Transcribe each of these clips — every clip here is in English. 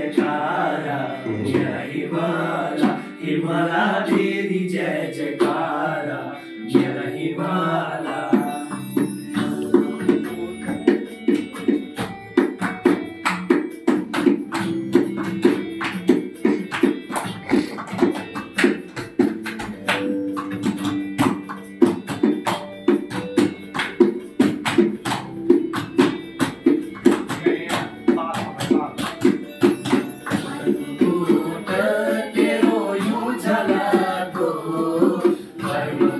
जयकारा जय हिमाला हिमाला तेरी जय जयकारा जय हिमाला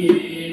Yeah.